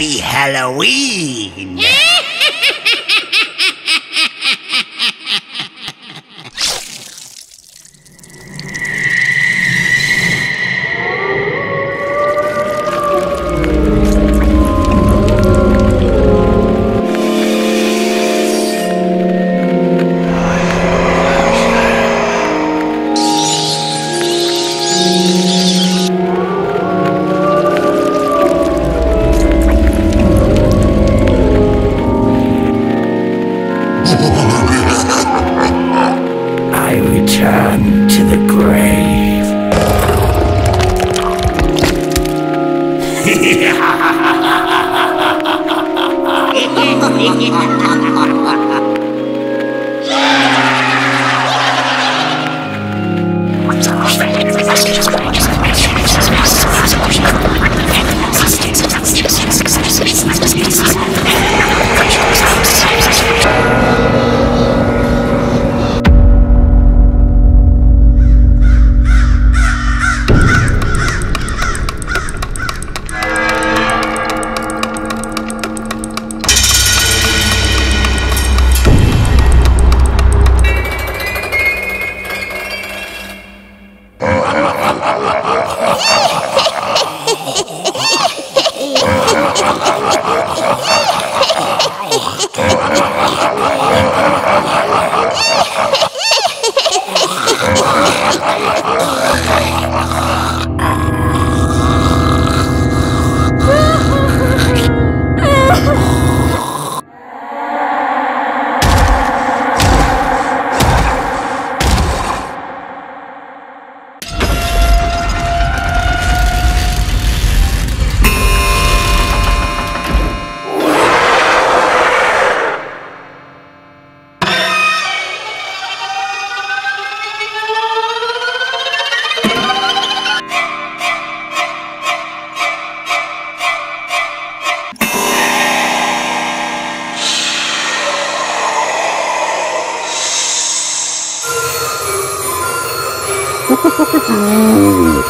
Happy Halloween! I return to the grave. うん。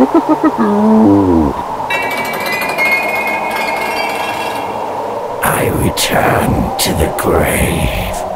I return to the grave.